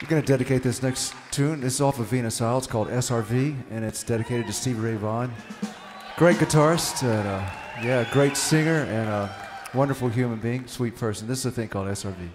We're going to dedicate this next tune. This is off of Venus Isle. It's called SRV, and it's dedicated to Stevie Ray Vaughan. Great guitarist, and uh, yeah, great singer, and a wonderful human being, sweet person. This is a thing called SRV.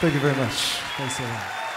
Thank you very much. Thanks a lot.